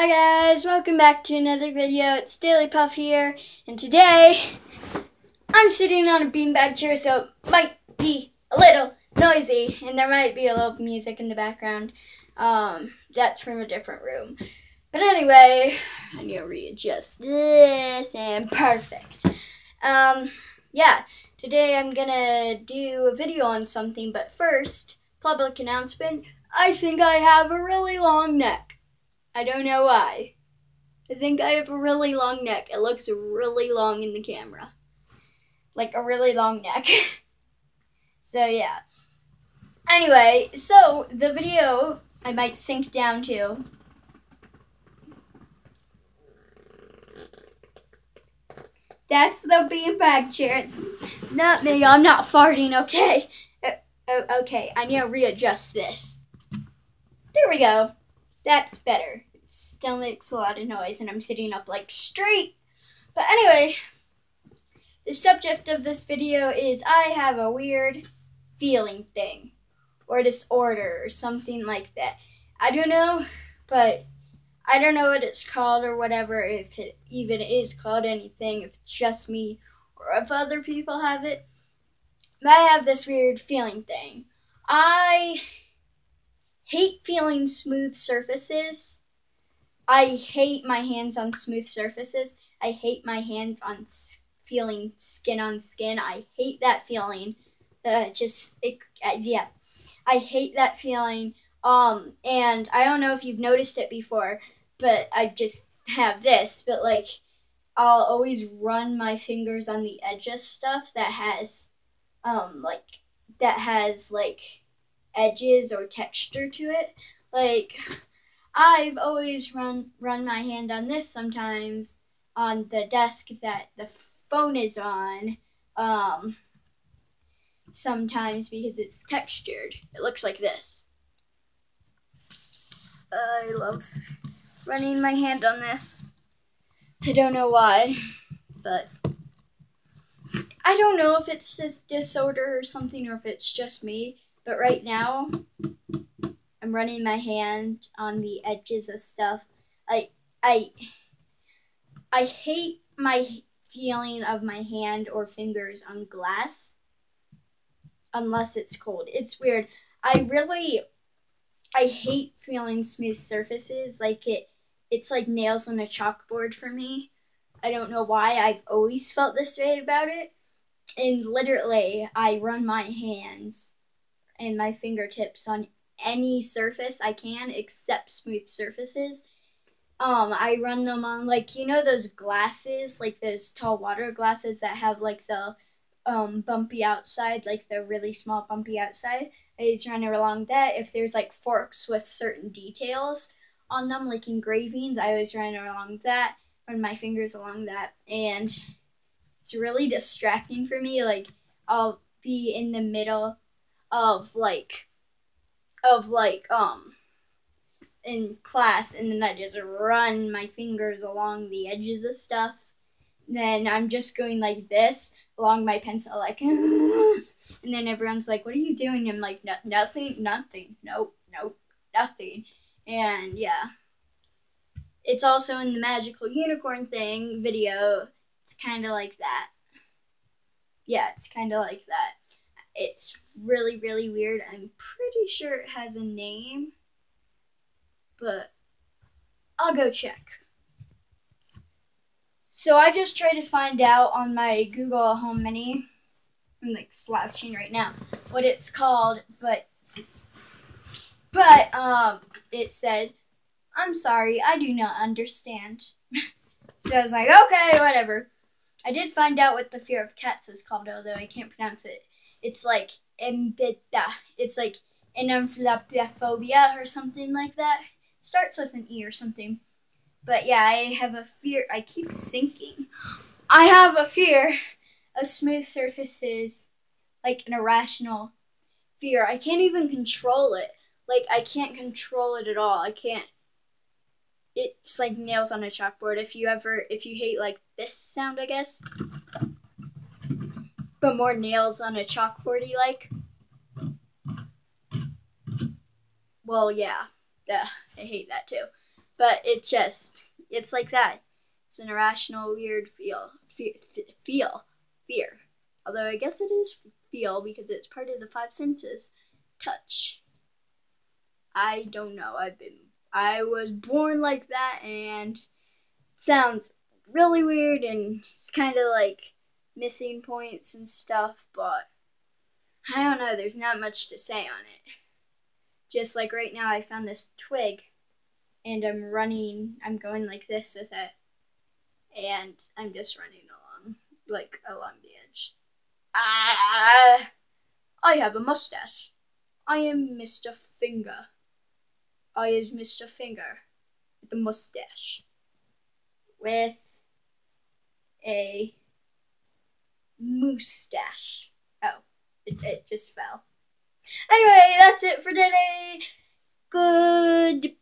Hi guys, welcome back to another video. It's Daily Puff here, and today I'm sitting on a beanbag chair, so it might be a little noisy, and there might be a little music in the background. Um, that's from a different room. But anyway, I need to readjust this, and perfect. Um, yeah, today I'm gonna do a video on something, but first, public announcement. I think I have a really long neck. I don't know why. I think I have a really long neck. It looks really long in the camera. Like a really long neck. so, yeah. Anyway, so the video I might sink down to. That's the beanbag chair. It's not me. I'm not farting, okay? Uh, okay, I need to readjust this. There we go. That's better It still makes a lot of noise and I'm sitting up like straight. But anyway, the subject of this video is I have a weird feeling thing or disorder or something like that. I don't know, but I don't know what it's called or whatever, if it even is called anything, if it's just me or if other people have it. But I have this weird feeling thing. I hate feeling smooth surfaces I hate my hands on smooth surfaces. I hate my hands on feeling skin on skin. I hate that feeling. Uh, just it, uh, yeah, I hate that feeling. Um, and I don't know if you've noticed it before, but I just have this. But like, I'll always run my fingers on the edge of stuff that has, um, like that has like edges or texture to it. Like I've always run run my hand on this sometimes on the desk that the phone is on. Um, sometimes because it's textured. It looks like this. I love running my hand on this. I don't know why, but I don't know if it's just disorder or something or if it's just me. But right now, I'm running my hand on the edges of stuff. I I I hate my feeling of my hand or fingers on glass unless it's cold. It's weird. I really I hate feeling smooth surfaces like it it's like nails on a chalkboard for me. I don't know why. I've always felt this way about it. And literally, I run my hands and my fingertips on any surface I can except smooth surfaces. Um, I run them on like you know those glasses, like those tall water glasses that have like the um, bumpy outside, like the really small bumpy outside. I just run along that. If there's like forks with certain details on them, like engravings, I always run along that. Run my fingers along that, and it's really distracting for me. Like I'll be in the middle of like of like um in class and then I just run my fingers along the edges of stuff. Then I'm just going like this along my pencil, like, and then everyone's like, "What are you doing?" I'm like, "Nothing, nothing, nope, nope, nothing," and yeah. It's also in the magical unicorn thing video. It's kind of like that. Yeah, it's kind of like that. It's really, really weird. I'm pretty sure it has a name, but I'll go check. So I just tried to find out on my Google Home Mini. I'm like slouching right now. What it's called, but but um, it said, "I'm sorry, I do not understand." so I was like, "Okay, whatever." I did find out what the fear of cats is called, although I can't pronounce it it's like embeda. It's like phobia or something like that. starts with an E or something. But yeah, I have a fear. I keep sinking. I have a fear of smooth surfaces, like an irrational fear. I can't even control it. Like, I can't control it at all. I can't. It's like nails on a chalkboard. If you ever, if you hate like this sound, I guess but more nails on a chalkboardy like. Well, yeah, yeah, I hate that too. but it just it's like that. It's an irrational, weird feel, fear, feel, fear. Although I guess it is feel because it's part of the five senses. Touch. I don't know. I've been I was born like that and it sounds really weird and it's kind of like missing points and stuff, but I don't know, there's not much to say on it. Just like right now I found this twig and I'm running, I'm going like this with it and I'm just running along, like along the edge. Ah, I have a mustache. I am Mr. Finger. I is Mr. Finger with a mustache. With a mustache. Oh, it, it just fell. Anyway, that's it for today. Goodbye.